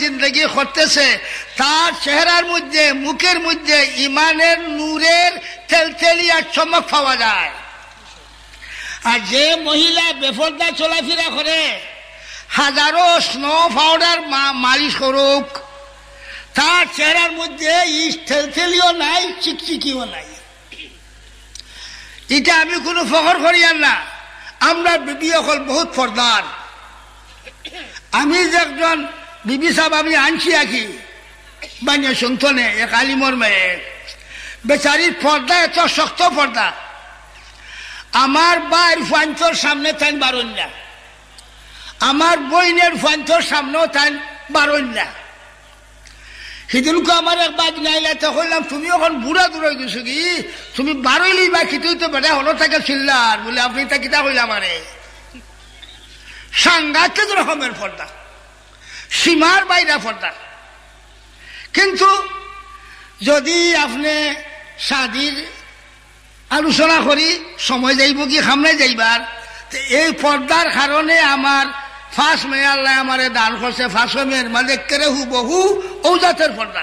জিন্দগি করতেছে, তার চেহারার মধ্যে, মুখের মধ্যে ইমানের নূরের তেলতেলিয়া চমক পাওয়া যায়। আর যে মহিলা বেফরদা চলাফেরা করে, হাজারো স্নো পাউডার মালিশ করুক, তার চেহারার মধ্যে থেলথেলিও নাই, চিকচিকিও নাই। এটা আমি কোনো ফখর করিয়ার না। আমরা বিবি অকল বহুত পর্দার আমি যে একজন বিবি সাহেব, আমি আনছি আকি। বানিয়ে শুনতনে এক আলিমর মেয়ে বেচারির পর্দা, এত শক্ত পর্দা। আমার বাইর ফাঞ্চর সামনে তাই বারণ না। আমার বইনের ফাঞ্চর সামনেও তাই বারণ না। সেদিনকে আমার এক বাদ নাইলে তো কইলাম, তুমি এখন বুড়া দূর গেছো কি? তুমি বারইলি বা খিতুই তো বেটা, হলো থাকে চিল্লার। বলে, আপনি তা কিতা কইলাম আরে সাংঘাতিক রকমের পর্দা। সীমার বাইরা পর্দা। কিন্তু যদি আপনি শাদির আলোচনা করি, সময় যাইব কি, সামনে যাইবার এই পর্দার কারণে আমার ফার্স্ট মেয়ে আল্লাহ আমারে দান করছে ফার্স্ট মেয়ের মানে কেড়ে হু বহু ঔজাতের পর্দা।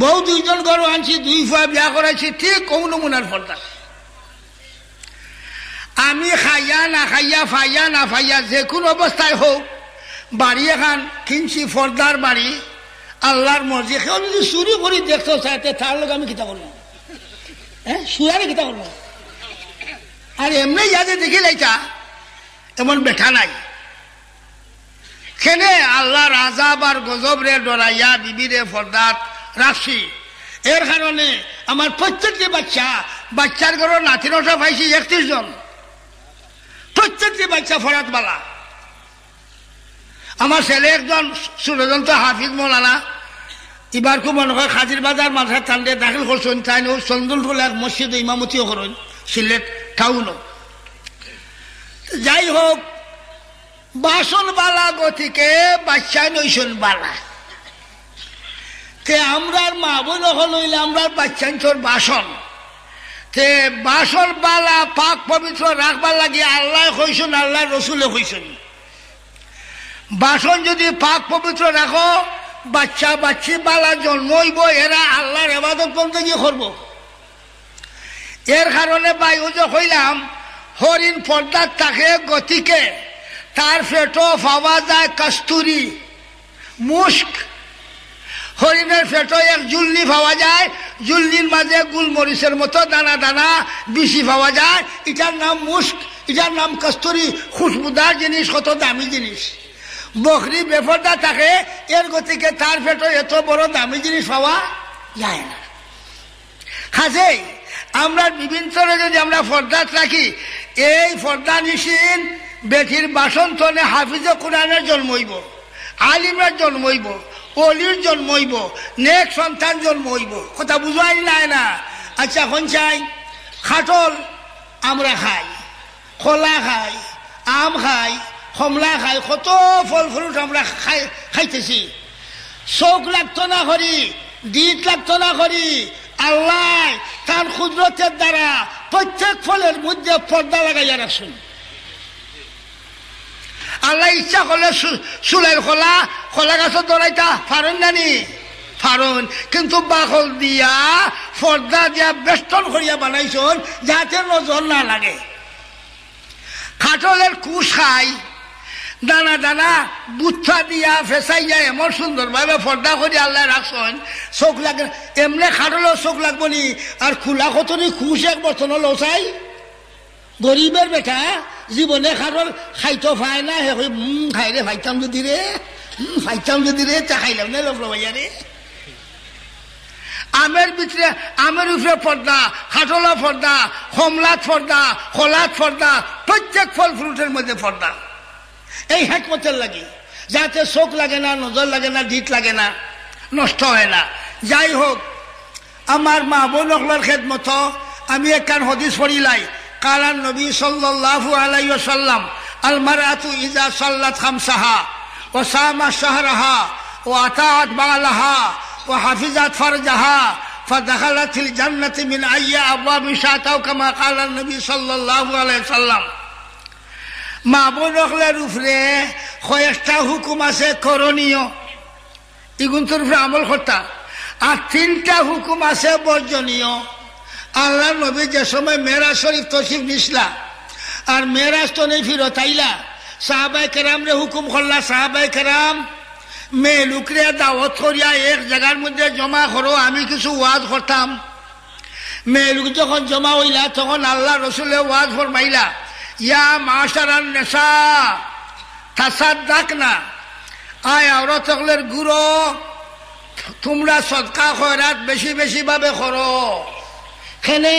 বউ দুইজন গরু আনছি, দুই ফুয়া বিয়া করাইছি, ঠিক কৌ নমুনার পর্দা। আমি খাইয়া না খাইয়া ফাইয়া না ফাইয়া যে কোনো অবস্থায় হোক বাড়ি এখান, কিনছি ফর্দার বাড়ি, আল্লাহর মর্জি, কেউ যদি চুরি করি দেখতো চাইতে তার লোক আমি কিতা করব হ্যাঁ শুয়ারে কিতা করব আর এমনি যাতে দেখি লাইতা, এমন বেঠা নাই। কেনে আল্লাহ রাজাব আর গজব রে ডরাইয়া বিবিরে ফর্দাত রাখছি। এর কারণে আমার প্রত্যেকটি বাচ্চা, বাচ্চার ঘর নাতিনটা পাইছি একত্রিশ জন। প্রত্যেকটি বাচ্চা ফরাত বালা। আমার ছেলে একজন সুরজন্ত হাফিজ মৌলানা। এবার খুব মনে হয় খাজির বাজার মাথার টান্ডে দাখিল করছেন, তাই চন্দনফুল এক মসজিদে ইমামতিও করেন, সিলেট টাউনও যাই হোক, বাসন বালা গতিকে বাচ্চা নইসন বালা। তে আমরার মা বোন হইলে আমরার বাচ্চাঞ্চর বাসন। তে বাসন বালা, পাক পবিত্র রাখবার লাগে আল্লাহ হইসুন আল্লাহ রসুলে হইসুন বাসন যদি পাক পবিত্র রাখো, বাচ্চা বাচ্চি বালা জন্মইব এরা আল্লাহর এবাদত বলতে গিয়ে করব। এর কারণে যে হইলাম হরিণ পর্দার তাকে গতিকে, তার ফেটো পাওয়া যায় কস্তুরি মুস্ক হরিণের ফেটো এক জুল্লি পাওয়া যায়। জুল্লির মাঝে গুলমরিচের মতো দানা দানা বেশি পাওয়া যায়। এটার নাম মুস্ক, এটার নাম কস্তুরি, খুশবুদার জিনিস, কত দামি জিনিস। বকরি বেফরদা থাকে এর গতিকে তার ফেটো এত বড় দামি জিনিস পাওয়া যায় না। খাসেই আমরা বিভিন্ন যদি আমরা ফর্দাত রাখি, এই ফর্দা নিশিন বেঠির বাসন তনে হাফিজ কোরআনের জন্মইব আলিমের জন্মইব অলির জন্মইব নেক সন্তান জন্মইব কথা বুঝাই নাই না। আচ্ছা এখন চাই, খাটল আমরা খাই, খোলা খাই, আম খাই, কমলা খাই, কত ফল ফ্রুট আমরা খাই, খাইতেছি। চোখ লাগতো না করি, দিত লাগতো না করি, আল্লাহ তার কুদরতের দ্বারা প্রত্যেক ফলের মধ্যে পর্দা লাগাইয়া রাখুন আল্লাহ ইচ্ছা করলে চুলের খোলা খোলা গাছের দৌড়াইতা ফারুন জানি? ফারুন। কিন্তু বাকল দিয়া, পর্দা দিয়া বেষ্টন করিয়া বানাইছন, যাতে নজর না লাগে। খাটলের কুশ খাই, দানা দানা বুচ্ছা দিয়া ফেসাইয়া এমন সুন্দরভাবে পর্দা করে আল্লাহ রাখছেন। চোখ লাগে এমনি খাটলেও চোখ লাগবো নি আর খোলা কতনি খুশ এক বছর লসাই গরিবের বেটা। জীবনে খাটল খাইতো ফাই না হে উম খাই রে ফাইতাম যদি রে ফাইতাম যদি রে, চা খাইলাম না লোক লবাইয়া রে। আমের ভিতরে, আমের উপরে পর্দা, খাটলা পর্দা কমলাত পর্দা খোলাত পর্দা, প্রত্যেক ফল ফ্রুটের মধ্যে পর্দা। এই হেকমতের লাগে, যাতে চোখ লাগে না, নজর লাগে না, দিত লাগে না, নষ্ট হয় না। যাই হোক, আমার মা বোন অকলার খেদমত, আমি একখান হদিস পড়িলাই কালান নবী সাল্লাল্লাহু আলাইহি ওয়াসাল্লাম আল মারাতু ইজা সাল্লাত খামসাহা ওয়া সামা শাহরাহা ওয়া আতাআত বালাহা ওয়া হাফিজাত ফারজাহা فدخلت الجنة من أي أبواب شاءت أو كما قال النبي صلى الله عليه وسلم মা বোন রকলের উপরে কয়েকটা হুকুম আছে করণীয় ইগুন তোর আমল কর্তা আর তিনটা হুকুম আছে বর্জনীয় আল্লাহ নবী যে সময় মেরা শরীফ তসিফ নিসলা আর মেরাজ তো নেই ফিরত আইলা সাহাবাই কেরাম রে হুকুম করলা সাহাবাই কেরাম, মেয়ে লুকরে দাওয়াত করিয়া এক জায়গার মধ্যে জমা করো, আমি কিছু ওয়াজ করতাম। মেয়ে লুক যখন জমা হইলা, তখন আল্লাহ রসুলে ওয়াজ ফরমাইলা, ইয়া মাশারান নেশা তাসাদ ডাক না আয় আওরত গুরো তোমরা সৎকা খয়রাত বেশি বেশি ভাবে করো। খেনে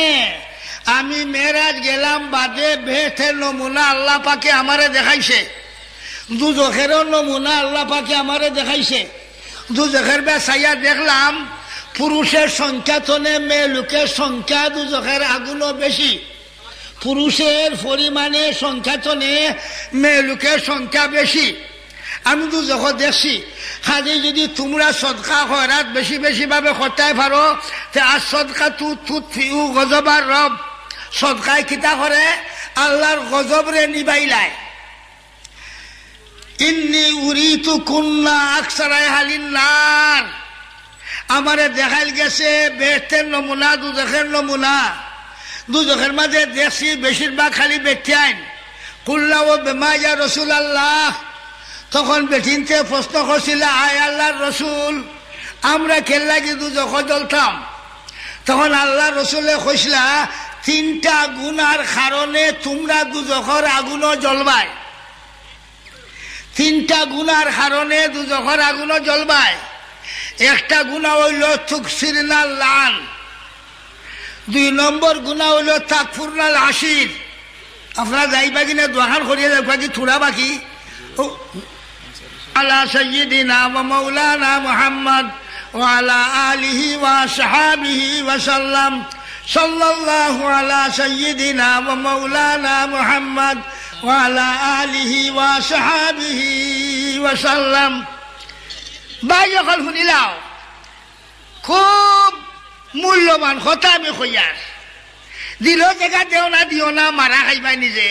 আমি মেয়েরাজ গেলাম বাদে বেহের নমুনা আল্লাহ পাকে আমারে দেখাইছে। দুজখেরও নমুনা আল্লাহ পাকে আমারে দেখাইছে। দুজখের বেসাইয়া দেখলাম পুরুষের সংখ্যা তনে মেয়ে লোকের সংখ্যা দুজখের আগুনও বেশি। পুরুষের পরিমাণে সংখ্যা তনে মেয়ে লোকের সংখ্যা বেশি। আমি তো যখন দেখছি। খালি যদি তোমরা সদকা খয়রাত বেশি বেশি ভাবে খরচাই পারো, তে আর সদকা তু তুত ফিউ গজবার রব। সদকায় কিতা করে? আল্লাহর গজব রে নিবাইলায়। ইন্নি উরি তু কুন্না আকসারাই হালিন্নার আমারে দেখাইল গেছে বেহের নমুনা দুদখের নমুনা। দুদখের মাঝে দেখছি, বেশিরভাগ খালি বেটিয়াইন কুল্লা ও বেমাইয়া রসুল আল্লাহ তখন বেঠিনতে প্রশ্ন করছিল, আয় আল্লাহর রসুল, আমরা কেল্লাগি দুজখ জ্বলতাম? তখন আল্লাহ রসুলে কইসলা, তিনটা গুণার কারণে তোমরা দুজখর আগুনও জ্বলবায়। তিনটা গুণার কারণে দুজখর আগুনও জ্বলবায়। একটা গুণা হইল থুকসিরনাল লাল দুই নম্বর গুণা হইল তাকফুরনাল আশির আপনারা যাইবা কিনা দোকান করিয়া যাইবা কি থোড়া বাকি? على سيدنا ومولانا محمد وعلى آله وصحابه وسلم صلى الله على سيدنا ومولانا محمد وعلى آله وصحابه وسلم বাইরে কল শুনিলাও খুব মূল্যবান কথা আমি কইয়ার দিল জেগা দেও না দিও না মারা খাইবাই নিজে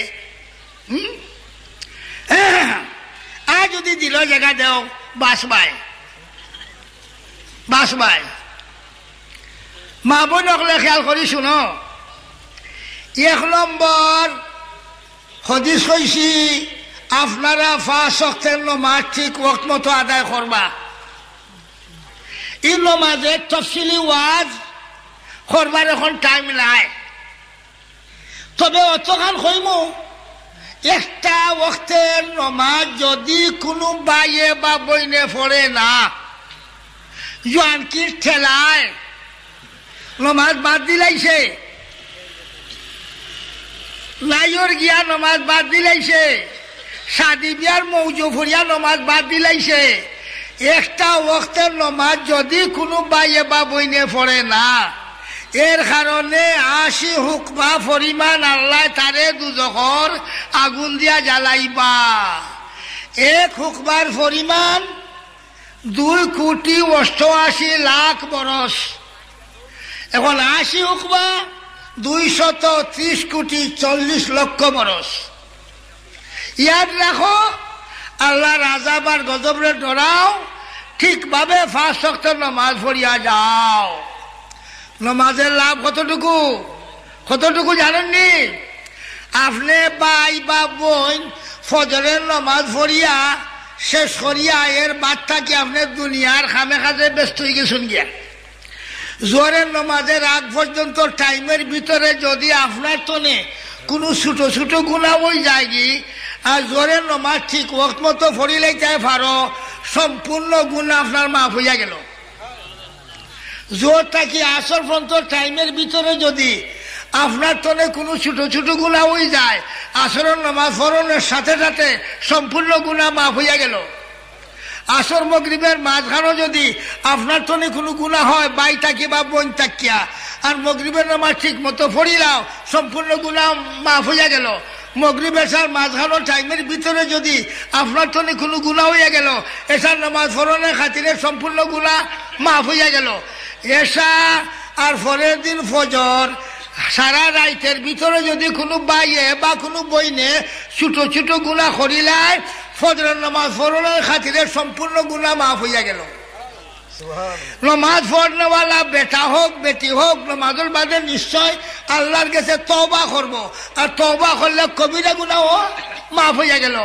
আর যদি দিল জায়গা দেও, বাস বাই। Bus by. মা বোন অকলে খেয়াল করি শুনো। এক নম্বর হদিস কইছি আপনারা ফাঁস শক্তের নমাজ ঠিক ওক্ত মতো আদায় করবা এই নমাজে তফসিলি ওয়াজ করবার এখন টাইম নাই। তবে অতখান কইমু একটা ওক্তের নমাজ যদি কোনো বাইয়ে বা বইনে পড়ে না জোয়ানকির ঠেলায়? নমাজ বাদ দিলাইছে? লাইয়র গিয়া নমাজ বাদ দিলাইছে? সাদি বিয়ার মৌজু ফুরিয়া নমাজ বাদ দিলাইছে? একটা ওক্তের নমাজ যদি কোনো বাইয়ে বা বইনে পড়ে না এর কারণে আশি হুকমা পরিমাণ আল্লাহ তারে দুজখর আগুন দিয়া জ্বালাইবা। এক হুকমার পরিমাণ দুই কোটি অষ্টআশি লাখ বরস। এখন আশি হুকমা দুই শত ত্রিশ কোটি চল্লিশ লক্ষ বরস। ইয়াদ রাখো, আল্লাহ রাজাবার গজবরে ডরাও, ঠিকভাবে ফাঁস নমাজ পড়িয়া যাও। নমাজের লাভ কতটুকু? কতটুকু জানেননি? আপনি বাই বা বোন ফজরের নমাজ পড়িয়া, শেষ করিয়া এর বাদটাকে আপনি দুনিয়ার খামে খাজে ব্যস্ত হয়ে গেছেন গিয়া? জোরের নমাজের আগ পর্যন্ত টাইমের ভিতরে যদি আপনার তনে কোনো ছোটো ছোটো গুণা ওই যায় কি আর জোরের নমাজ ঠিক ওক্ত মতো ফরিলেই তাই পারো, সম্পূর্ণ গুণ আপনার মাফ হইয়া গেল। জোর থাকি আসর পর্যন্ত টাইমের ভিতরে যদি আপনার তলে কোনো ছোট ছোট গুণা হয়ে যায়, আসরের নামাজ ফরনের সাথে সাথে সম্পূর্ণ গুণা মাফ হইয়া গেল। আসর মগরিবের মাঝখানও যদি আপনার তলে কোনো গুণা হয়, বাই থাকি বা বোন তাকিয়া, আর মগরিবের নামাজ ঠিক মতো ফরিলাও সম্পূর্ণ গুণা মাফ হইয়া গেল। মগরিবের সার মাঝখানো টাইমের ভিতরে যদি আপনার তলে কোনো গুণা হইয়া গেল, এসার নামাজ ফরনের খাতিরে সম্পূর্ণ গুণা মাফ হইয়া গেল। এসা আর পরের দিন ফজর। সারা রাইতের ভিতরে যদি কোনো বাইয়ে বা কোনো বইনে ছোট ছোট গুণা করিলায়, ফজরের নামাজ ফরনের খাতিরে সম্পূর্ণ গুণা মাফ হইয়া গেল। নমাজ পড়নেওয়ালা বেটা হোক, বেটি হোক নমাজের বাদে নিশ্চয় আল্লাহর কাছে তবা করব। আর তবা করলে কবিরা গুণাও মাফ হইয়া গেল।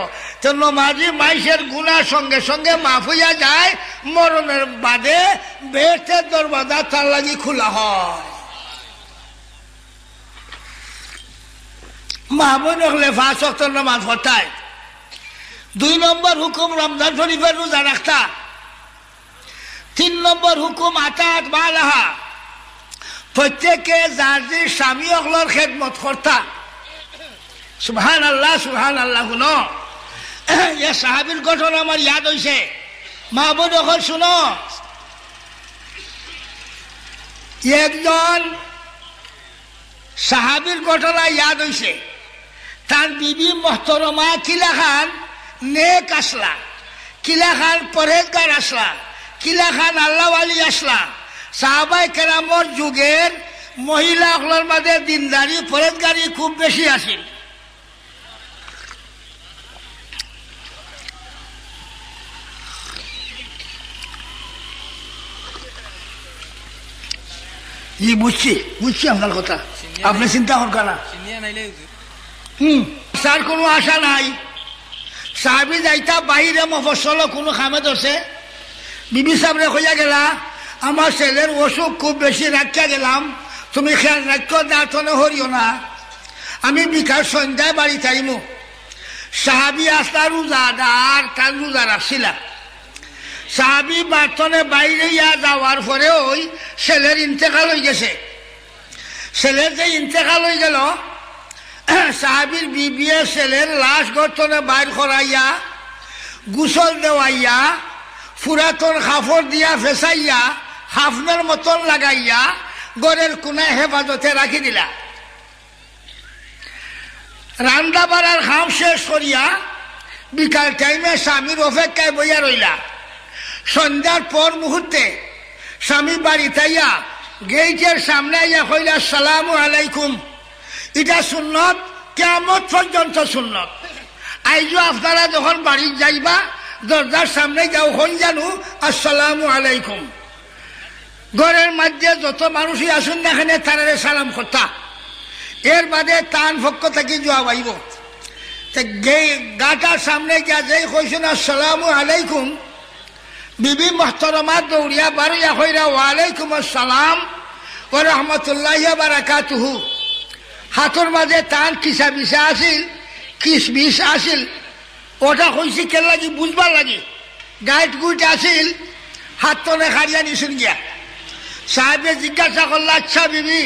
তো নমাজি মাইসের গুণার সঙ্গে সঙ্গে মাফ হইয়া যায়, মরণের বাদে বেটের দরবাজা তার লাগি খোলা হয়। মাহমুদ হলে ফাঁস নামাজ পড়তায়। দুই নম্বর হুকুম রমজান শরীফের রোজা রাখতা। তিন নম্বর হুকুম আটাত বালাহা। প্রত্যেকে যার যে স্বামী অকলর খেদমত কর্তা সুহান আল্লাহ সুহান আল্লাহ শুন। এ সাহাবির গঠন আমার ইয়াদ হয়েছে মাহবুদ অকল শুন। একজন সাহাবির ঘটনা ইয়াদ হয়েছে তার বিবি মহতরমা কিলা খান নেক আসলা। কিলা খান পরেজগার আসলা। কিলা খান আল্লাহ আলী আসলা। সাহাবাই কেরামর যুগের মহিলা সকলের মাঝে দিনদারি পরেজগারি খুব বেশি আছিল জি বুঝছি বুঝছি আপনার কথা। আপনি চিন্তা করবেন না হুম স্যার কোনো আশা নাই। সাহাবি যাইতা বাহিরে মফসল কোনো খামে ধরছে বিবি সাহেবরে কইয়া গেলা, আমার ছেলের অসুখ খুব বেশি, রাখিয়া গেলাম। তুমি খেয়াল রাখিও দাঁতনে হরিও না। আমি বিকাশ সন্ধ্যায় বাড়ি চাইমু সাহাবি আসলা রোজাদার তার রোজা রাখছিলা সাহাবি বাতনে বাইরে ইয়া যাওয়ার পরে ওই ছেলের ইন্তেকাল হয়ে গেছে। ছেলের যে ইন্তেকাল হয়ে গেল, সাহাবির বিবিয়ে ছেলের লাশ গর্তনে বাইর করাইয়া, গুসল দেওয়াইয়া পুরাতন খাফর দিয়া ফেসাইয়া, হাফনের মতন লাগাইয়া, গড়ের কোনায় হেফাজতে রাখি দিলা। রান্না বাড়ার খাম শেষ করিয়া, বিকাল টাইমে স্বামীর অপেক্ষায় বইয়া রইলা। সন্ধ্যার পর মুহূর্তে স্বামী বাড়িতে আইয়া গেইটের সামনে আইয়া কইলা, সালাম আলাইকুম। এটা সুন্নত কেমন পর্যন্ত সুন্নত। আইজো আপনারা যখন বাড়ি যাইবা দরজার সামনে যাও, হন জানু, আসসালামু আলাইকুম। ঘরের মধ্যে যত মানুষই আসুন না এখানে তারারে সালাম করতা। এর বাদে তান পক্ষ থেকে জবাব আইব গাটার সামনে গিয়া যাই কইছেন, আসসালামু আলাইকুম। বিবি মহতরমা দৌড়িয়া বারুয়া হইরা, ওয়ালাইকুম আসসালাম ও রহমতুল্লাহ বারাকাতুহু। হাতর মাঝে তান কিসা বিসা আসিল কিস বিষ আসিল ওটা কইছি, কেন লাগি? বুঝবার লাগি। গাইড গুইট আসিল হাত তনে খারিয়া নিছুন গিয়া। সাহেবে জিজ্ঞাসা করল আচ্ছা বিবি,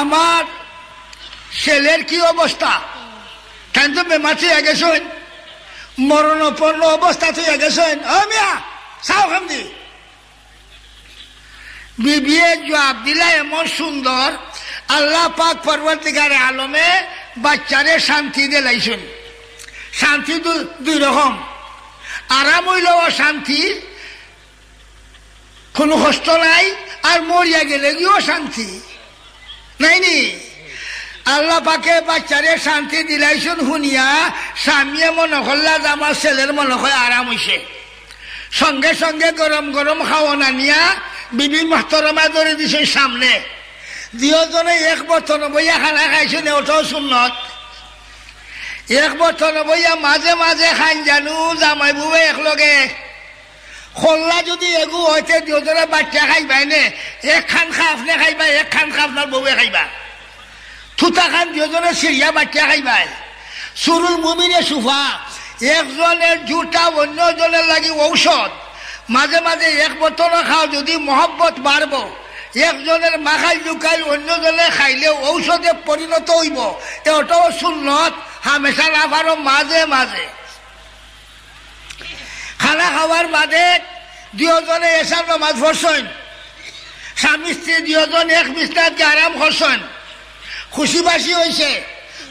আমার ছেলের কি অবস্থা? কেন তো বেমার হয়ে গেছেন মরণপন্ন অবস্থা হয়ে গেছেন ও মিয়া, চাও খামদি বিবিএ জবাব দিলা, এমন সুন্দর, আল্লাহ পাক পরবর্তীকারে আলমে বাচ্চারে শান্তি দিলাইছেন। শান্তি দুই রকম। আরাম হইল শান্তি কোনো কষ্ট নাই, আর মরিয়া গেলে গিয়েও শান্তি নাইনি আল্লাহ পাকে বাচ্চারে শান্তি দিলাইছেন শুনিয়া, স্বামীয়ে মনে করলা যে আমার ছেলের মনে হয় আরাম হইছে। সঙ্গে সঙ্গে গরম গরম খাওয়ানা নিয়া বিবি মহতরমা ধরে দিছে সামনে। দুজনে এক বছর বইয়া খানা খাইছেন ওটাও সুন্নত। এক বছর বইয়া মাঝে মাঝে খান জানু জামাই বুবে একলগে। খোল্লা যদি এগু হইতে দুজনে বাচ্চা খাইবাই নে, এক খান খা আপনি খাইবা এক খান খা আপনার বউয়ে খাইবা। থুতা খান দুজনে সিরিয়া বাচ্চা খাইবাই। সুরুল মুমিনে সুফা একজনের জুটা অন্যজনের লাগি ঔষধ। মাঝে মাঝে এক বোতল খাও যদি মহব্বত বাড়ব একজনের মাখাই লুকাই অন্যজনে খাইলে ঔষধে পরিণত হইব। এটাও সুন্নত, হামেশা লাফারও মাঝে মাঝে খানা খাওয়ার বাদে দুজনে এসার নমাজ পড়ছেন স্বামী স্ত্রী দুজন এক বিছনাত আরাম করছেন খুশি বাসি হয়েছে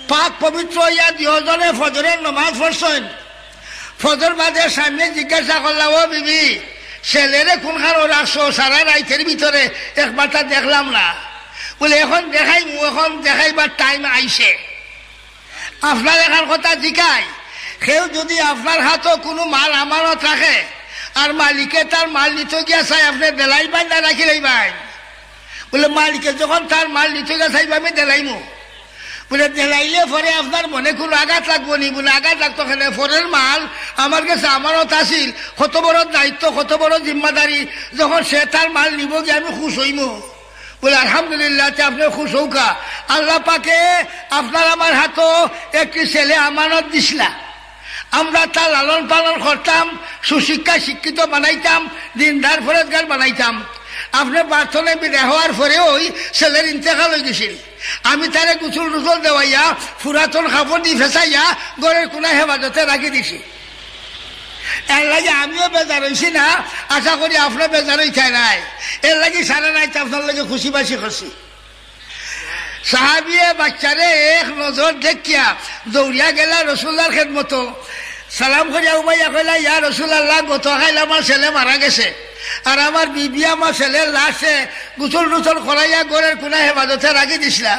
পাক পবিত্র হইয়া দুজনে ফজরের নমাজ পড়ছেন ফজর বাদে স্বামী জিজ্ঞাসা করলাম ও বিবি ছেলেরে কোনখান রাখছো সারা রাইতের ভিতরে একবারটা দেখলাম না। বলে, এখন দেখাই এখন দেখাইবার টাইম আইছে। আপনার এখান কথা জিকাই কেউ যদি আপনার হাতও কোনো মাল আমানত থাকে আর মালিকে তার মাল নিতে গিয়া চাই আপনি দেলাই পাই না রাখি ভাই। বলে, মালিকে যখন তার মাল নিতে গিয়া চাইব, আমি দেলাইমু। মনে কোনো আঘাত নি? আঘাত লাগতো মাল আমার কাছে দায়িত্ব, কত জিম্মাদারি। যখন সে তার মাল নিব গিয়ে আমি খুশ হইমু। বলে, আলহামদুলিল্লাহ আপনি খুশ হৌকা আল্লাহ পাকে আপনার আমার হাতও একটি ছেলে আমানত দিছিলা। আমরা তার লালন পালন করতাম সুশিক্ষা শিক্ষিত বানাইতাম, দিনদার ফরেজগার বানাইতাম। আপনি প্রার্থনায় বিদায় হওয়ার পরে ওই ছেলের ইন্তেকাল হয়ে গেছিল। আমি তারে গুছল টুচল দেওয়াইয়া ফুরাতন কাপড় দিয়ে ফেসাইয়া গড়ের কোনা হেফাজতে রাখি দিছি। এর লাগে আমিও বেজার হয়েছি না, আশা করি আপনার বেজার হইতে নাই। এর লাগে সারা নাই আপনার লাগে খুশি বাসি করছি। সাহাবিয়ে বাচ্চারে এক নজর দেখিয়া দৌড়িয়া গেলা রসুল্লার খেদমতো। সালাম করিয়া উবাইয়া কইলা, ইয়া রসুল্লাহ গত খাইলে আমার ছেলে মারা গেছে। আর আমার বিবি, আমার ছেলের লাশে গুছল টুচল করাইয়া গড়ের কোনা হেফাজতে রাখি দিছিলা।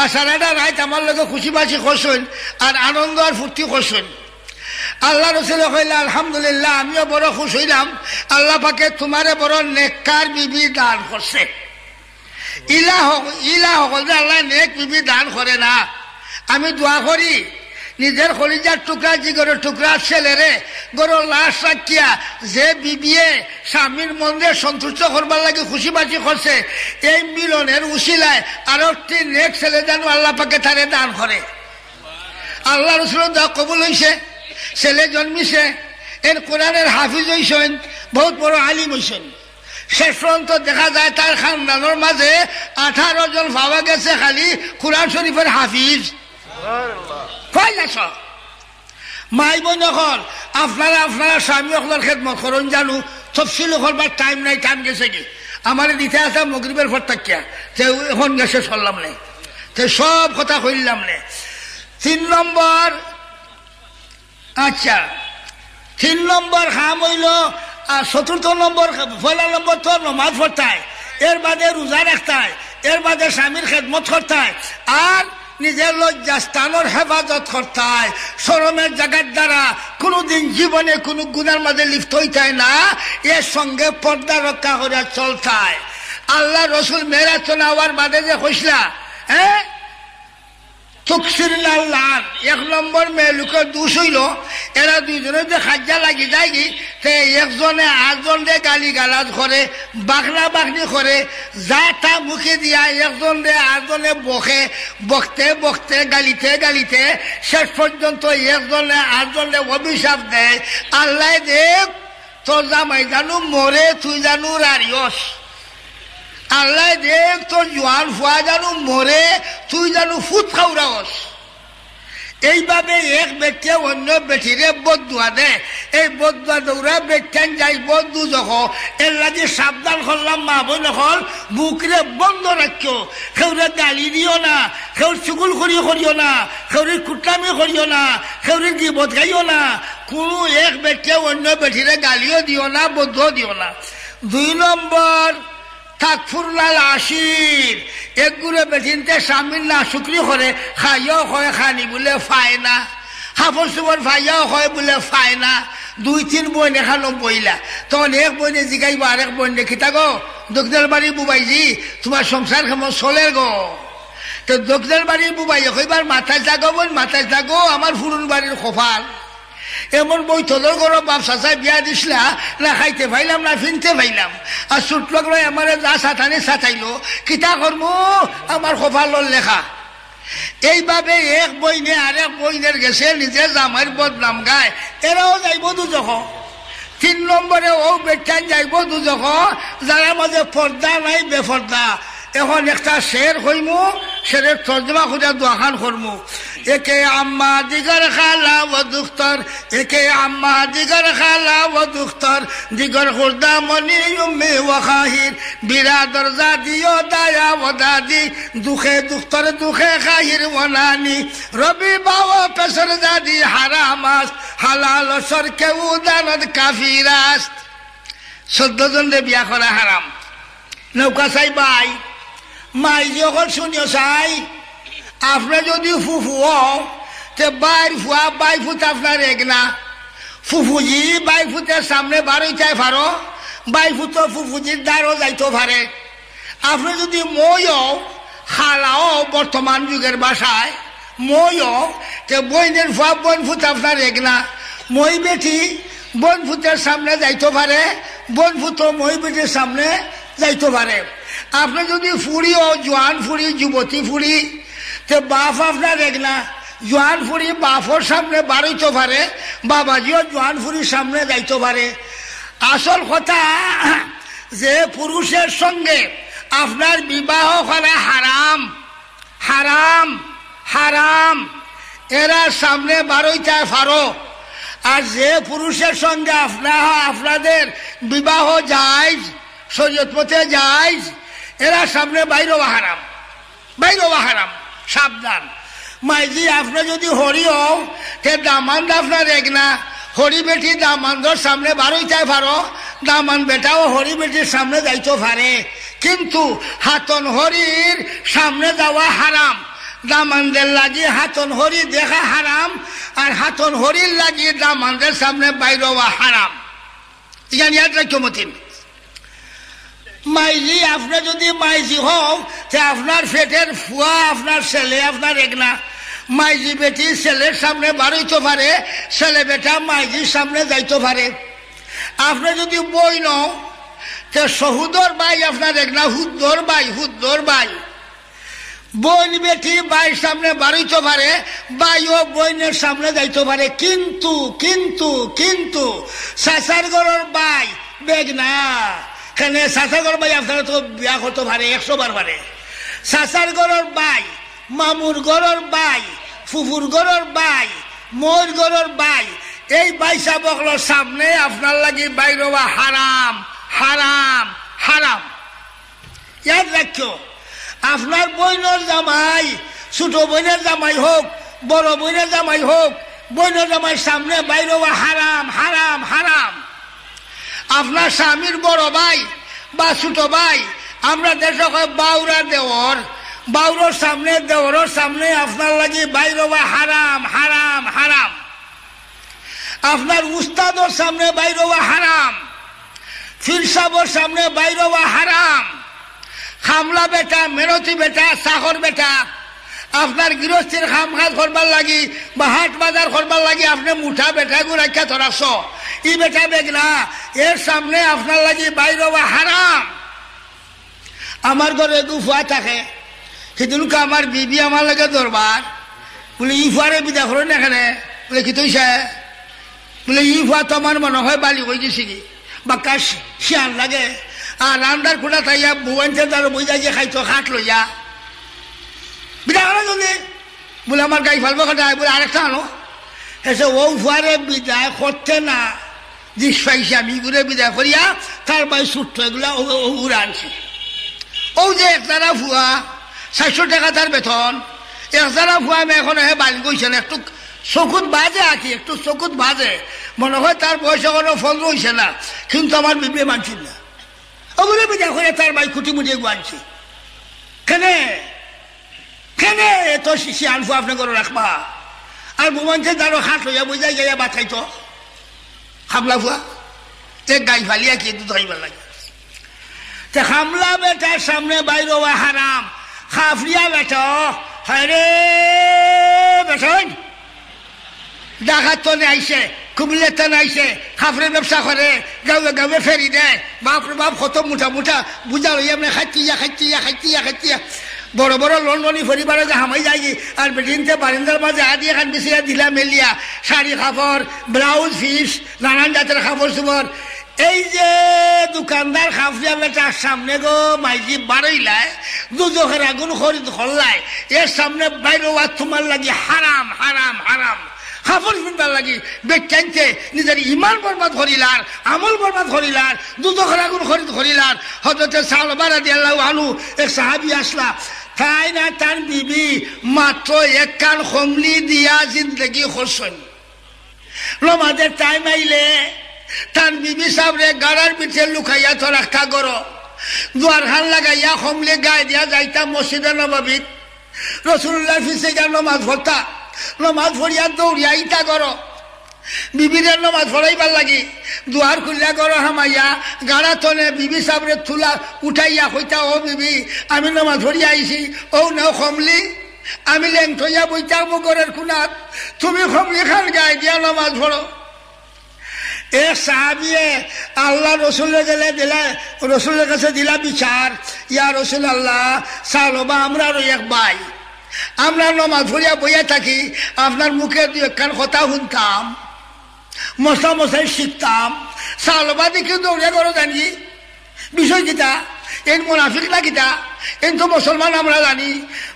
আর সারাটা রাত আমার লগে খুশি বাসি করছেন আর আনন্দ আর ফুর্তি করছেন আল্লাহ রসুল কইলা, আলহামদুলিল্লাহ, আমিও বড় খুশ হইলাম। আল্লাহ পাকে তোমারে বড় নেককার বিবি দান করছে। ইলা ইলা সকল আল্লাহ নেক বিবি দান করে না। আমি দোয়া করি নিজের খলিজার টুকরা যে গরুর টুকরা, ছেলেরে, গরুর লাশ রাখিয়া যে বিবিয়ে স্বামীর মন্দিরে সন্তুষ্ট করবার লাগে খুশি বাসি করছে, এই মিলনের উশিলায় আরও একটি নেক ছেলে যেন আল্লাহ পাকে তারে দান করে। আল্লাহ রসুল দোয়া কবুল হয়েছে ছেলে জন্মিছে, এর কোরআনের হাফিজ হইছেন, বহুত বড় আলিম হইছেন। শেষ পর্যন্ত দেখা যায় তার খানদানোর মাঝে আঠারো জন পাওয়া গেছে খালি কোরআন শরীফের হাফিজ। মাই বোন হল আপনারা আপনারা স্বামী সকলের খেদমত করুন জানো, তফসিল করবার টাইম নাই টাইম গেছে কি? আমার দিতে আছে মগরিবের পর থাকিয়া যে এখন গেছে চললাম নে। তো সব কথা কইলাম নে। তিন নম্বর আচ্ছা তিন নম্বর খাম হইল, আর চতুর্থ নম্বর, পয়লা নম্বর তো নমাজ পড়তায়। এর বাদে রোজা রাখতায়। এর বাদে স্বামীর খেদমত করতায়। আর নিজের লজ্জা লজ্জাস্থানের হেফাজত করতায়। সরমের জায়গার দ্বারা কোনোদিন জীবনে কোনো গুণের মাঝে লিপ্ত হইতায় না, এর সঙ্গে পর্দা রক্ষা করে চলতায়। আল্লাহ রসুল মেরাজ হওয়ার বাদে যে হইসলা হ্যাঁ? তুকসির লাল এক নম্বর মেয়ে লোকের দুষ হইল। এরা দুইজনে যে খাজ্জা লাগি যায় কি তে একজনে আটজনে গালি গালাজ করে বাগনা বাগনি করে, যা তা মুখে দিয়া একজনে আটজনে বকে, বকতে বকতে, গালিতে গালিতে, শেষ পর্যন্ত একজনে আটজনে অভিশাপ দেয়। আল্লাহ দেখ তোর জামাই জানু মরে, তুই জানু রারিয়স। আল্লাহ দেখ তোর জোয়ান ফুয়া জানু মরে, তুই জানু ফুট খাওয়াস এইভাবে এক ব্যক্তি অন্য বেটিরে বদুয়া দে। এই বদুয়া দৌড়া ব্যক্তান যাই বদু যখন এর লাগে সাবধান করলাম মা বোন হল, বুকরে বন্ধ রাখিও। সেউরে গালি দিও না সেউর চুগুল করি করিও না সেউরি কুটলামি করিও না সেউরি গিবত গাইও না। কোনো এক ব্যক্তি অন্য বেটিরে গালিও দিও না বদুও দিও না। দুই নম্বর থাকফুরলাল আশির। একগুলো বেঠিনতে স্বামীর না শুক্রি করে, খাইও হয় খানি বলে ফায় না। হাফর সুবর ফাইয়াও হয় বলে ফায় না। দুই তিন বইন এখানো বইলা। তখন এক বইনে জিগাইব আর এক বইন দেখিতা গো দক্ষিণের বাড়ি বুবাইজি, তোমার সংসার কেমন চলে গো? তো দক্ষিণের বাড়ি বুবাই কইবার, মাথায় জাগো বই মাথায় জাগো, আমার ফুরুন বাড়ির খোফাল এমন বই তোদের ঘর বাপ চাচাই বিয়া দিছিলা, না খাইতে পাইলাম, না ফিনতে পাইলাম। আর ছুটলক রয় আমার যা সাঁতানি সাঁতাইলো কিতা করব আমার কপালর লেখা। এইভাবে এক বইনে এক বইনের গেছে, নিজে জামাইয়ের বদনাম গায়। এরাও যাইব দুজখ তিন নম্বরে ও বেটান যাইব দুজখ যারা মাঝে পর্দা নাই বেপর্দা এখন একটা শের হইমু, শেরের তর্জমা খুঁজা দোয়াখান করমু। একে আম্মা দিগর খালা ও দুখতর, একে আম্মা দিগর খালা ও দুখতর। দিগর খুর্দা মনি উম্মে ও খাহির বিরাদর জাদিও দায়া ও দাদি। দুখে দুখতর, দুখে খাহির ও নানি। রবি বাবা পেশর দাদি হারামাস, হালাল সর কেউ দানত কাফিরাস। চোদ্দ জন বিয়া করা হারাম। নৌকা চাই বাই। মাই যখন শুনিও চাই আপনি যদি ফুফু তে বাইর ফুয়া, বাই ফুত আপনার এক না। ফুফুজি, বাই ফুতের সামনে বারোই চাই ফারো, বাই ফুত ফুফুজির দ্বারও যাইতো পারে আপনি যদি মইও খালাও বর্তমান যুগের বাসায় মইও তে বইনের ফুয়া, বইন ফুত আপনার এক না। মই বেটি বন ফুতের সামনে যাইতে পারে বন ফুত মই বেটির সামনে যাইতে পারে আপনি যদি ফুড়িও জোয়ান ফুড়ি, যুবতী ফুড়ি, তে বাপ আপনার এক না, জোয়ান ফুড়ি বাপর সামনে বাড়াইতে পারে, বাবাজিও জোয়ান ফুড়ির সামনে যাইতে পারে। আসল কথা যে পুরুষের সঙ্গে আপনার বিবাহ করা হারাম হারাম হারাম। এরা সামনে বারোইটায় ফারো আর যে পুরুষের সঙ্গে আপনার আপনাদের বিবাহ যায় শরীয়ত পথে যায় এরা সামনে বাইরও হারাম বাইরও হারাম সাবধান। মাইজি, আপনি যদি হরি হও, তে দামান আপনার এক না। হরি বেটি দামানদের সামনে বারোইটায় পারো দামান বেটাও হরি বেটির সামনে যাইতে পারে কিন্তু হাতন হরির সামনে যাওয়া হারাম। দামানদের লাগি হাতন হরি দেখা হারাম, আর হাতন হরির লাগি দামানদের সামনে বাইর হওয়া হারাম। ইয়ান ইয়াদ রাখো মতিন। মাইজি আপনি যদি মাইজি হও তে আপনার ফেটের ফুয়া, আপনার ছেলে, আপনার একনা মাইজি বেটি ছেলের সামনে বাড়াইতে পারে, ছেলে বেটা মাইজির সামনে যাইতে পারে। আপনি যদি বই নও, তে সহুদর বাই আপনার একনা হুদ্দর বাই হুদ্দর বাই বোন বেটি বাইর সামনে বাড়িতে পারে বাই ও বইনের সামনে যাইতে পারে। কিন্তু কিন্তু কিন্তু সাসার গড়ের বাই বেগ না কেন সাসার গড় বাই আপনারা তো বিয়া করতে পারে একশো বার পারে সাসার গড়ের বাই মামুর গড়ের বাই ফুফুর গড়ের বাই মোর গড়ের বাই, এই বাইসা বকলোর সামনে আপনার লাগি বাইর হারাম হারাম হারাম ইয়াদ রাখছো আপনার বইনের জামাই, ছোট বইনের জামাই হোক বড় বইনের জামাই হোক বইনের জামাই সামনে বাইরে হারাম হারাম হারাম আপনার স্বামীর বড় ভাই বা ছোট ভাই, আমরা দেশে বাউরা দেওয়ার বাউরর সামনে দেওয়ার সামনে আপনার লাগে বাইরে হারাম হারাম হারাম। আপনার উস্তাদর সামনে বাইরে হারাম। ফিরসাবর সামনে বাইরে হারাম। খামলা বেটা মেরতি বেটা, সাহর বেটা আপনার গৃহস্থির খাম খাত করবার লাগি, বা হাট বাজার করবার লাগি আপনি মুঠা বেটা গুড়াইকা ধরাস ই বেটা বেগনা এর সামনে আপনার লাগি বাইর হারাম আমার ঘরে গুফা থাকে। সেদিনকে আমার বিবি আমার লাগে দরবার বলে, ই ফুয়ারে বিদা করেন এখানে বলে, কি তৈছে বলে, ই ফুয়া তো আমার মনে হয় বালি হয়ে গেছি কি? বা কাশ শিয়ান লাগে। আর রান্নার খোলা তাইয়া বুয়ানছে তার বই যাই খাইতো খাট লইয়া বিদা করা যদি বলে আমার গাই ফালবো কাটা বলে আরেকটা আনো। এসে ও ফুয়ারে বিদায় করতে না দিস পাইছে আমি ঘুরে বিদায় করিয়া তার বাই সুট্ট এগুলা উড়ে আনছি। ও যে একতারা ফুয়া চারশো টাকা তার বেতন। একতারা ফুয়া আমি এখন হে বালি গৈছে একটু চকুত বাজে আঁকি, একটু চকুত বাজে। মনে হয় তার বয়স এখনও ফল রয়েছে না, কিন্তু আমার বিবে মানছি না। ওগুলো বিদায় করে তার বাই খুঁটি মুটিয়ে গুয়ানছি কেনে? কেনে? এত শিশি আনফু আপনি করে রাখবা। আর বুমানছে তারও হাত লইয়া বুঝাই গাইয়া বাথাই তো। খামলা ফুয়া তে গাই ফালিয়া কি দুধ হইবার লাগে? তে খামলা বেটার সামনে বাইর হারাম। খাফরিয়া বেটা হরে বেটন ডাকাত তো আইসে কুমিল্লার তো আইসে খাফরে ব্যবসা করে গাঁয়ে গাঁয়ে ফেরি দেয়। বাপ রে বাপ, কত মুঠা মুঠা বুঝা লইয়া মানে খাইতিয়া খাইতিয়া খাইতিয়া খাইতিয়া বড় বড় লন্ডনি পরিবারে যে হামাই যাই আর বেটিনতে বারিন্দার মাঝে আদি এখান বেশিয়া দিলা মেলিয়া। শাড়ি কাপড় ব্লাউজ ফিস নানান জাতের কাপড় চুপড় এই যে দোকানদার খাফরিয়া বেটার সামনে গো মাইজি বাড়াইলায় দুজোখের আগুন খরিদ হল্লায় এর সামনে বাইরে তোমার লাগি হারাম হারাম হারাম কাপড় কিনবার লাগি বেটাইতে নিজের ইমান বরবাদ করিলার আমল বরবাদ করিলার দুজোখের আগুন খরিদ করিলার হজরতে সালবারা দিয়ে আল্লাহ আনু এক সাহাবি আসলা তাই না তার বিবি মাত্র এক কান হমলি দিয়া জিন্দগি খরচন নমাদের টাইম আইলে তার বিবি সাবরে গাড়ার পিঠে লুকাইয়া তো রাখা করো দুয়ার লাগাইয়া হমলে গায়ে দিয়া যাইতা মসজিদে নবাবিত রসুল্লাহ ফিসে গিয়া নমাজ ভরতা নমাজ ফরিয়া দৌড়িয়া ইটা করো বিবিদের নমাজ পড়াইবার লাগি। দুয়ার খুলিয়া করো হামাইয়া, গাড়া তনে বিবি সাবরে তুলা উঠাইয়া হইতা ও বিবি, আমি নমাজ পড়িয়া আইছি। ও নেও খমলি। আমি লেংটইয়া বইতা মুগরের খুনাত। তুমি খমলি খান গায়ে দিয়া নমাজ পড়ো। এ সাহাবিয়ে আল্লাহ রসুলের গেলে দিলা, রসুলের কাছে দিলা বিচার। ইয়া রসুল আল্লাহ সালবা, আমরা এক ভাই। আমরা নমাজ পড়িয়া বইয়া থাকি। আপনার মুখে দু একখান কথা শুনতাম। মশা মশাই শিখতাম। সালবা দেখে দৌড়ে করো জানি। বিষয় কিতা? এই মুনাফিক না কিতা? এই তো মুসলমান আমরা জানি।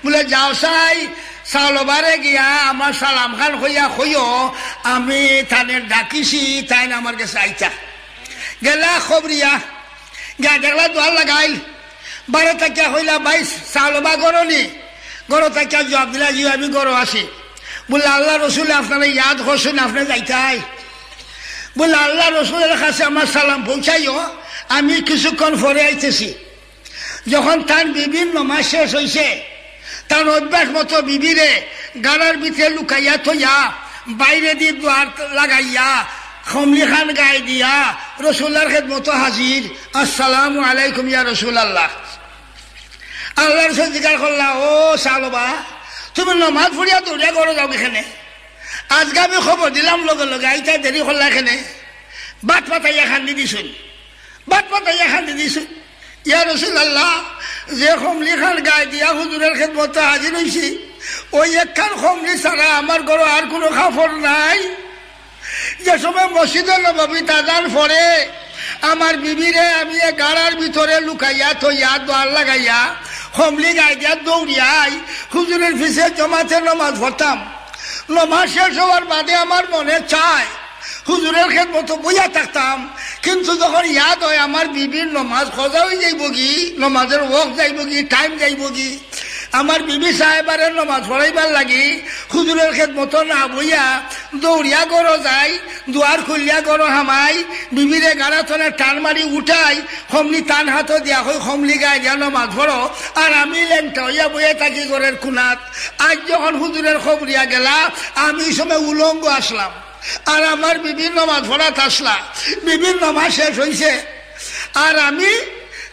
বলে, যাও সাই, সালবারে গিয়া আমার সালাম খান হইয়া হইও। আমি তাদের ডাকিছি, তাই আমার কাছে আইতা। গেলা খবরিয়া, গা দেখলা দোয়ার লাগাইল। বারে তাকিয়া হইলা, ভাই, সালবা গরনি গরো তাকিয়া জবাব দিলা, জি, আমি গরো আসি বললে আল্লাহ রসুল, আপনারা ইয়াদ করছেন আপনার যাইতাই। বলে, আল্লাহ রসুলের কাছে আমার সালাম পৌঁছাইও। আমি কিছুক্ষণ পরে আইতেছি। যখন তার বিভিন্ন মাস শেষ হয়েছে তার অভ্যাস মতো বিবিরে গাড়ার ভিতরে লুকাইয়া থইয়া, বাইরে দিয়ে দ্বার লাগাইয়া, খমলি খান গায়ে দিয়া রসুল্লার খেদ মতো হাজির। আসসালাম আলাইকুম ইয়া রসুল আল্লাহ আল্লাহর সাথে জিজ্ঞাসা করলা, ও সালবা তুমি নমাজ ফুরিয়া দৌড়িয়া করো যাও এখানে আজকে আমি খবর দিলাম লগে লগে, আইতা দেরি করলা এখানে বাট পাতাইয়া খান্দি দিছুন। বাট পাতাইয়া খান্দি দিছুন। ইয়া রসুল আল্লাহ যে খমলি খান গায়ে দিয়া হুজুরের খেদমতে হাজির হয়েছি ওই একখান খমলি ছাড়া আমার ঘরে আর কোনো খাফর নাই। যে সময় মসজিদের নবাবী তাজান ফরে আমার বিবিরে আমি গাড়ার ভিতরে লুকাইয়া থইয়া দোয়ার লাগাইয়া খমলি গায়ে দিয়া দৌড়িয়াই হুজুরের ফিসে জমাতে নমাজ পড়তাম। নমাজ শেষ হওয়ার বাদে আমার মনে চায় হুজুরের খেত মতো বইয়া থাকতাম, কিন্তু যখন ইয়াদ হয়, আমার বিবির নমাজ খোঁজা হয়ে যাইব কি? নমাজের ওয়াক যাইব কি? টাইম যাইব কি? আমার বিবি সাহেবারের নমাজ পড়াইবার লাগি, হুজুরের ক্ষেত মতো না বইয়া দৌড়িয়া করো যাই, দুয়ার খুলিয়া করো হামাই, বিবিরে গাড়া তনে টান মারি উঠাই হমলি টান হাত দিয়া হই হমলি গায়ে দিয়া নমাজ পড়ো, আর আমি লেংটা হইয়া বইয়া থাকি ঘরের খুনাত। আজ যখন হুজুরের খবরিয়া গেলা, আমি সময় উলঙ্গ আসলাম, আর আমার বিভিন্ন মাছ ভরাত আসলা। বিভিন্ন মাস শেষ হয়েছে আর আমি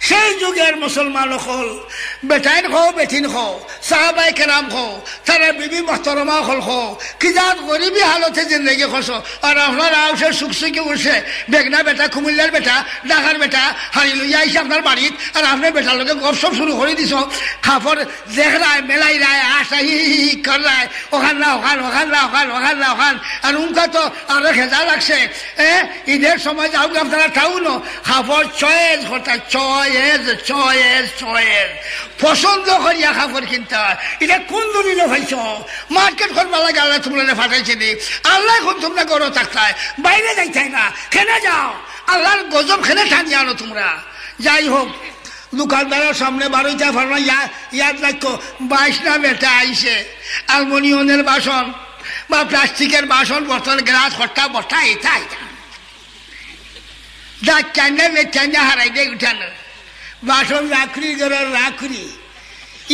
সেই যুগের মুসলমান হল বেটাইন খো বেঠিন খো সাহাবাই কেরাম খো তারা বিবি মহতরমা হল খো কি যাত গরিবী হালতে জিন্দগি খসো আর আপনার আউসে সুখ সুখে উঠছে, বেগনা বেটা কুমিল্লার বেটা ঢাকার বেটা হারি লইয়া আইসে আপনার বাড়িত আর আপনার বেটার লোকে গপ সব শুরু করে দিছ। খাফর দেখ রায় মেলাই রায় আশা হি হি কর রায় ওখান না ওখান ওখান না ওখান ওখান না ওখান আর উনকা তো আরও খেজা লাগছে। এ, ঈদের সময় যাও আপনারা টাউন। খাফর চয়েস করতে চয়েস চয়েস চয়েস পছন্দ করিয়া খাবার কিনতে এটা কোন দলিলে ভাইছ মার্কেট করবা লাগে আল্লাহ তোমরা ফাটাইছে নি আল্লাহ এখন তোমরা গরো থাকতায় বাইরে যাইতাই না খেলে যাও আল্লাহর গজব খেলে টানি আনো তোমরা যাই হোক দোকানদারের সামনে বারোইটা ফার্মা ইয়াদ রাখো বাইশ না বেটা আইসে অ্যালমোনিয়ামের বাসন বা প্লাস্টিকের বাসন বর্তন গ্লাস হট্টা বস্তা এটা এটা যা চান্না বে চান্না হারাই দে উঠানো বাসন রাখরি করে রাখরি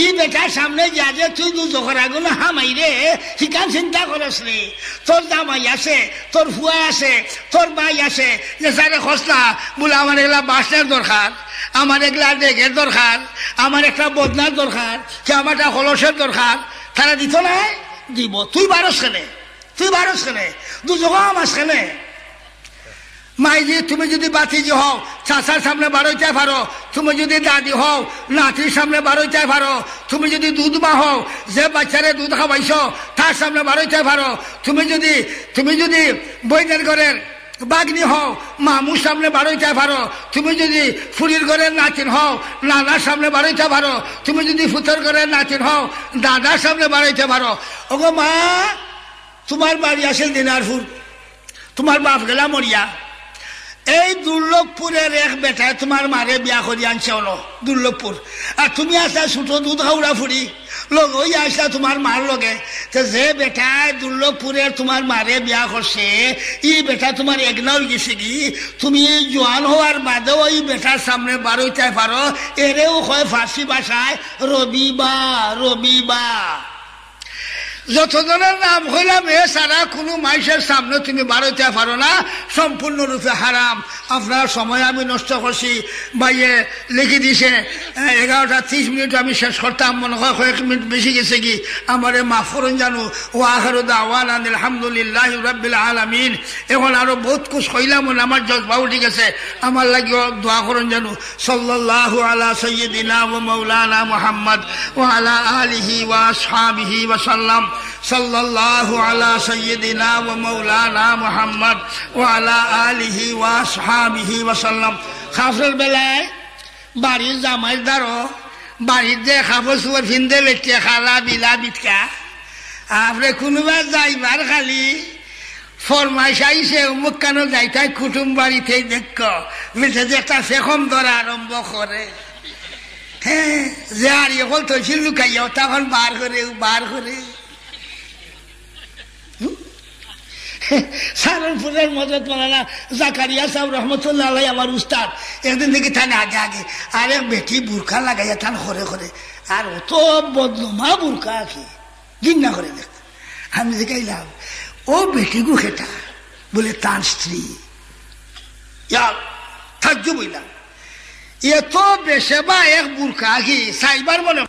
ই বেটার সামনে যা যে তুই দু জোহর আগুন হামাই রে শিকান চিন্তা করস রে। তোর জামাই আছে, তোর ফুয়া আছে, তোর ভাই আছে, যে স্যারে খসলা, বলে আমার এগুলা বাসনের দরকার, আমার এগুলা ডেগের দরকার, আমার একটা বদনার দরকার, সে আমার একটা হলসের দরকার, তারা দিত না? দিব। তুই বারস খেলে তুই বারস খেলে দু জোহা আমার খেলে মাইজি তুমি যদি বাতিজি হও চাষার সামনে বারোইতে পারো তুমি যদি দাদি হও, নাতির সামনে বারোইতে পারো তুমি যদি দুধ মা হও, যে বাচ্চারে দুধ খাওয়াইছ, তার সামনে বারোইতে পারো তুমি যদি তুমি যদি বইনের ঘরের বাগনি হও, মামুর সামনে বারোইতে পারো তুমি যদি ফুরির ঘরের নাতিন হও, নানার সামনে বারোইতে পারো তুমি যদি ফুতের ঘরের নাতিন হও, দাদার সামনে বারোইতে পারো ওগো মা, তোমার বাড়ি আসেন দিনারপুর। তোমার বাপ গেলা মরিয়া। এই দুর্লভপুরের এক বেটায় তোমার মারে বিয়া করি আনছে হলো, দুর্লভপুর। আর তুমি আসা ছোট দুধ হাওড়া ফুরি লগ ওই আসা তোমার মার লগে। যে বেটায় দুর্লভপুরের তোমার মারে বিয়া করছে, ই বেটা তোমার একনাও গেছে কি? তুমি জোয়ান হওয়ার বাদেও ওই বেটার সামনে বারোইতে পারো, এরেও হয় ফার্সি ভাষায় রবিবা রবিবা। যতজনের নাম হইলাম, এ সারা কোনো মানুষের সামনে তুমি বাড়াইতে পারো না। সম্পূর্ণরূপে হারাম। আপনার সময় আমি নষ্ট করছি। বাইয়ে লিখে দিছে এগারোটা ত্রিশ মিনিট আমি শেষ করতাম, মনে হয় কয়েক মিনিট বেশি গেছে কি? আমার মাফ করুন জানো। ও আহারু দাওয়ান আলহামদুলিল্লাহ রব্বিল আলমিন। এখন আরও বহুত কুছ হইলাম আমার জজবা উঠে গেছে। আমার লাগিও দোয়া করুন জানো। সাল্লাহ আলা সৈয়দিনা মৌলানা মোহাম্মদ ও আলা আলিহি ওয়া সাহাবিহি ওয়াসাল্লাম صلى الله على سيدنا ومولانا محمد وعلى آله وأصحابه وسلم খাফরের বেলায় বাড়ির জামাই দারো বাড়ির যে খাফর সুয়ার ফিন্দে লেটিয়া খালা বিলা বিটকা আপনি কোনোবা যাইবার খালি ফরমাইশ আইসে অমুক কেন যাইতাই কুটুম বাড়িতেই দেখ বেঁচে যে একটা ফেকম ধরা আরম্ভ করে হ্যাঁ যে আর এখন তো লুকাইয়াও তখন বার করে বার করে সারনপুরের মজত মালানা জাকারিয়া রহমতুল্লাহ আলাই আমার উস্তাদ। একদিন দেখি থানে আগে আগে, আর এক বেটি বুরখা লাগাইয়া থান করে করে আর অত বদলমা বুরখা আঁকি গিন্না করে দেখ। আমি দেখাইলাম ও বেটি গু খেটা বলে, তার স্ত্রী। থাকজু বইলাম। এত বেশে বা এক বুরখা আঁকি সাইবার মনে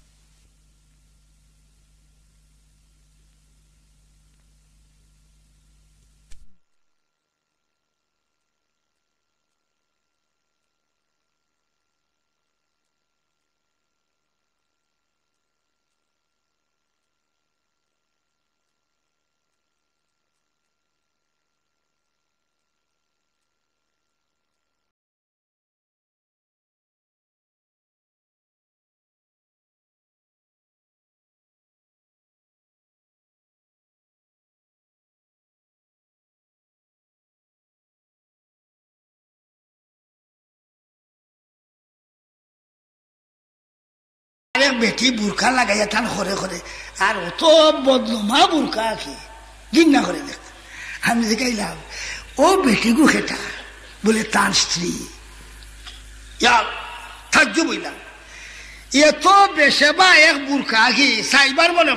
এক বেটি বুরখা লাগাইয়া থান হরে হরে আর অত বদলমা বুরখা আছে। দিন না করে দেখ। আমি দেখাইলাম ও বেটি গু খেটা বলে তার স্ত্রী থাকজু বইলাম এত বেশে বা এক বুরখা আঁকি সাইবার মনে